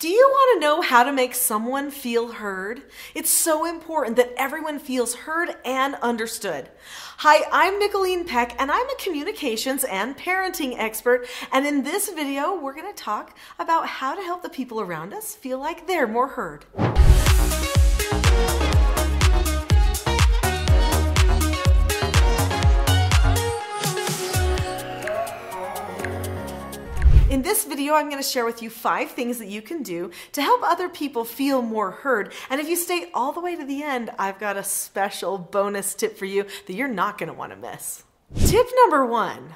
Do you want to know how to make someone feel heard? It's so important that everyone feels heard and understood. Hi, I'm Nicholeen Peck, and I'm a communications and parenting expert. And in this video, we're going to talk about how to help the people around us feel like they're more heard. Video, I'm going to share with you five things that you can do to help other people feel more heard. And if you stay all the way to the end, I've got a special bonus tip for you that you're not going to want to miss. Tip number one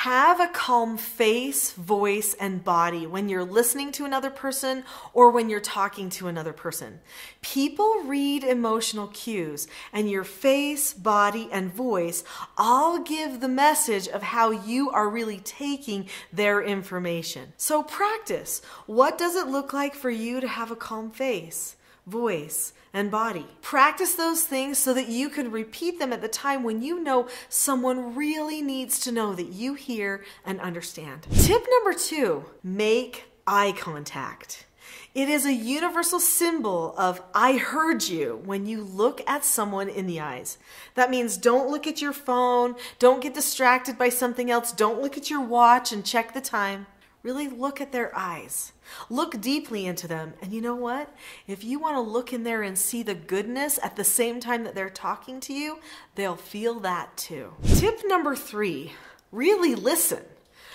have a calm face, voice, and body when you're listening to another person or when you're talking to another person. People read emotional cues, and your face, body, and voice all give the message of how you are really taking their information. So practice. What does it look like for you to have a calm face? Voice, and body. Practice those things so that you can repeat them at the time when you know someone really needs to know that you hear and understand. Tip number two make eye contact. It is a universal symbol of I heard you when you look at someone in the eyes. That means don't look at your phone, don't get distracted by something else, don't look at your watch and check the time. Really look at their eyes. Look deeply into them. And you know what? If you want to look in there and see the goodness at the same time that they're talking to you, they'll feel that too. Tip number three really listen.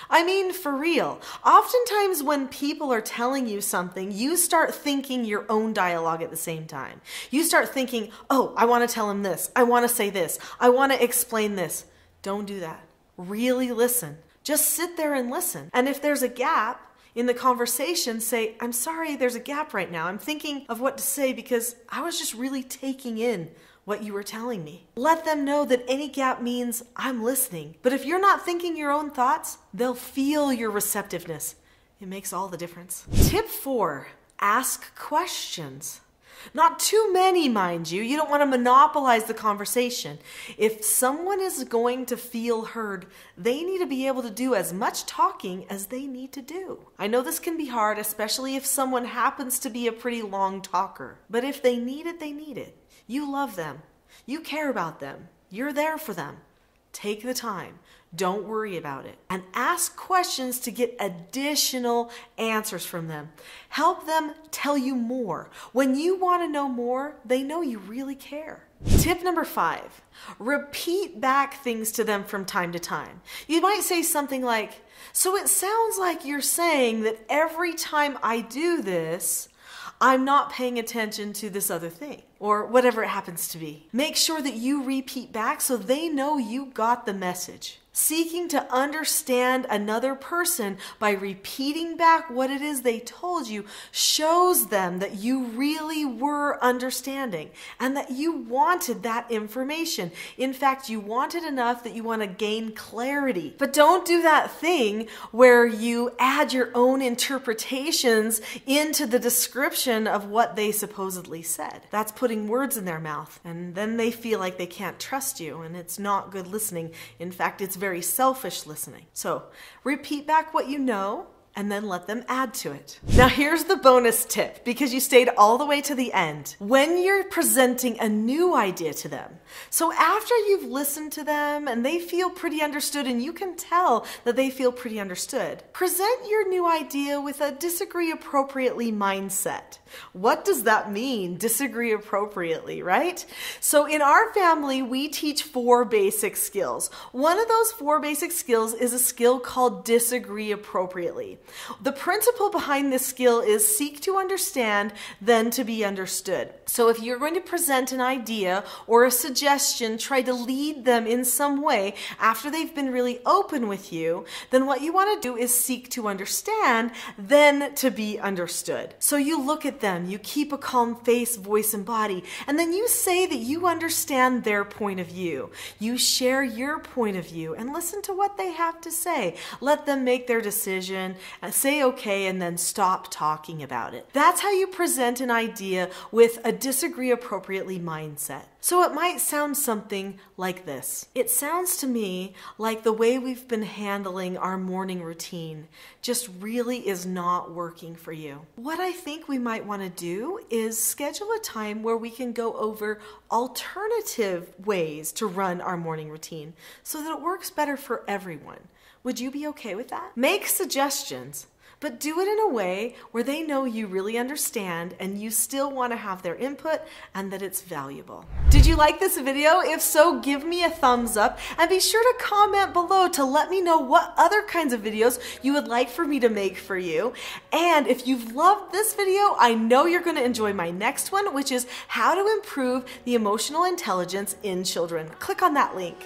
I mean, for real. Oftentimes, when people are telling you something, you start thinking your own dialogue at the same time. You start thinking, oh, I want to tell him this. I want to say this. I want to explain this. Don't do that. Really listen. Just sit there and listen. And if there's a gap, in the conversation say, I'm sorry, there's a gap right now. I'm thinking of what to say because I was just really taking in what you were telling me. Let them know that any gap means I'm listening. But if you're not thinking your own thoughts, they'll feel your receptiveness. It makes all the difference. Tip four ask questions. Not too many, mind you. You don't want to monopolize the conversation. If someone is going to feel heard, they need to be able to do as much talking as they need to do. I know this can be hard, especially if someone happens to be a pretty long talker. But if they need it, they need it. You love them. You care about them. You're there for them. Take the time. Don't worry about it. And ask questions to get additional answers from them. Help them tell you more. When you want to know more, they know you really care. Tip number five repeat back things to them from time to time. You might say something like, So it sounds like you're saying that every time I do this, I'm not paying attention to this other thing, or whatever it happens to be. Make sure that you repeat back so they know you got the message seeking to understand another person by repeating back what it is they told you shows them that you really were understanding and that you wanted that information. In fact, you want it enough that you want to gain clarity. But don't do that thing where you add your own interpretations into the description of what they supposedly said. That's putting words in their mouth, and then they feel like they can't trust you, and it's not good listening. In fact, it's very selfish listening. So repeat back what you know and then let them add to it. Now, here's the bonus tip because you stayed all the way to the end. When you're presenting a new idea to them, so after you've listened to them and they feel pretty understood, and you can tell that they feel pretty understood, present your new idea with a disagree appropriately mindset. What does that mean? Disagree appropriately, right? So, in our family, we teach four basic skills. One of those four basic skills is a skill called disagree appropriately. The principle behind this skill is seek to understand, then to be understood. So if you're going to present an idea or a suggestion, try to lead them in some way after they've been really open with you, then what you want to do is seek to understand, then to be understood. So you look at them, you keep a calm face, voice, and body, and then you say that you understand their point of view. You share your point of view and listen to what they have to say. Let them make their decision say okay and then stop talking about it. That's how you present an idea with a disagree appropriately mindset. So it might sound something like this. It sounds to me like the way we've been handling our morning routine just really is not working for you. What I think we might want to do is schedule a time where we can go over alternative ways to run our morning routine so that it works better for everyone. Would you be okay with that? Make suggestions but do it in a way where they know you really understand and you still want to have their input and that it's valuable. Did you like this video? If so, give me a thumbs up and be sure to comment below to let me know what other kinds of videos you would like for me to make for you. And if you've loved this video, I know you're going to enjoy my next one, which is how to improve the emotional intelligence in children. Click on that link.